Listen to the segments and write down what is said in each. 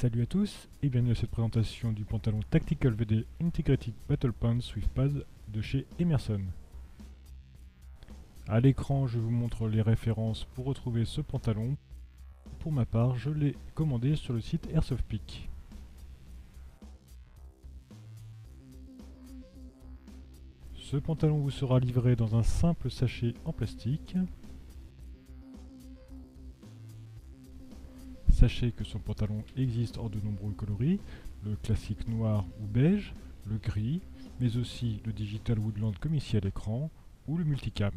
Salut à tous et bienvenue à cette présentation du pantalon Tactical VD Integrated Battle Pants with Pad de chez Emerson. A l'écran je vous montre les références pour retrouver ce pantalon. Pour ma part je l'ai commandé sur le site Airsoft Peak. Ce pantalon vous sera livré dans un simple sachet en plastique Sachez que son pantalon existe en de nombreux coloris, le classique noir ou beige, le gris, mais aussi le digital woodland comme ici à l'écran, ou le multicam.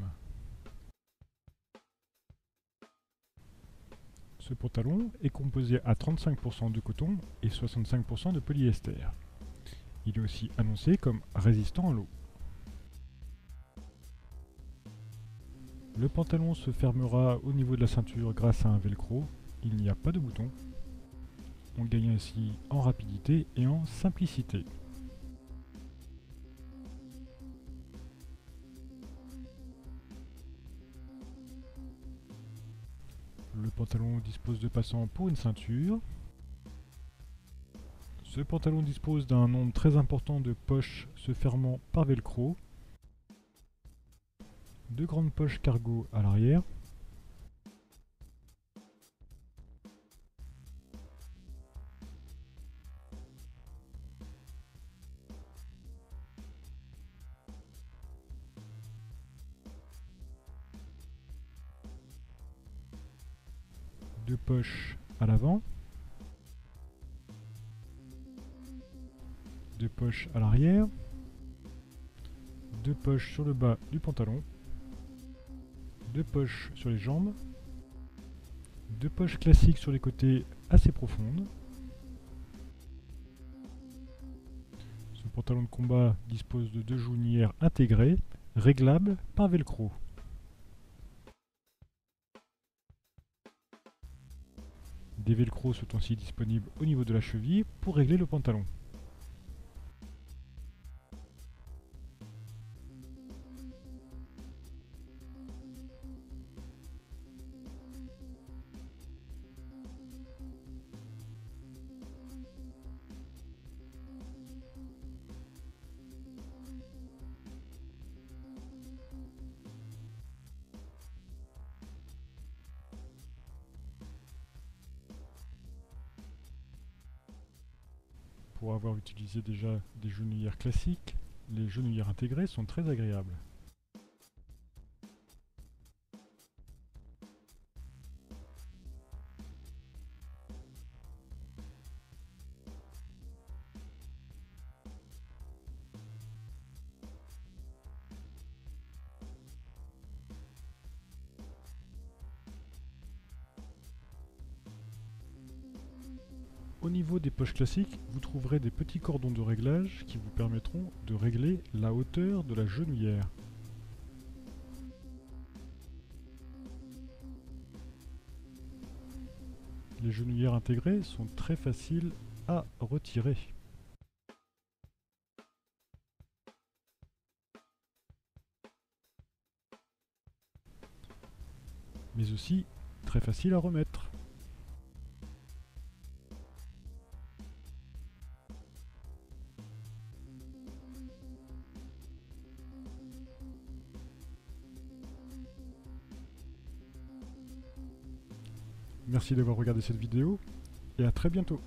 Ce pantalon est composé à 35% de coton et 65% de polyester. Il est aussi annoncé comme résistant à l'eau. Le pantalon se fermera au niveau de la ceinture grâce à un velcro il n'y a pas de bouton. On gagne ainsi en rapidité et en simplicité. Le pantalon dispose de passants pour une ceinture. Ce pantalon dispose d'un nombre très important de poches se fermant par velcro. Deux grandes poches cargo à l'arrière. Deux poches à l'avant, deux poches à l'arrière, deux poches sur le bas du pantalon, deux poches sur les jambes, deux poches classiques sur les côtés assez profondes. Ce pantalon de combat dispose de deux jounières intégrées, réglables par velcro. Des velcros sont aussi disponibles au niveau de la cheville pour régler le pantalon? Pour avoir utilisé déjà des genouillères classiques, les genouillères intégrées sont très agréables. Au niveau des poches classiques, vous trouverez des petits cordons de réglage qui vous permettront de régler la hauteur de la genouillère. Les genouillères intégrées sont très faciles à retirer. Mais aussi très faciles à remettre. Merci d'avoir regardé cette vidéo et à très bientôt.